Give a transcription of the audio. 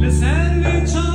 Le serve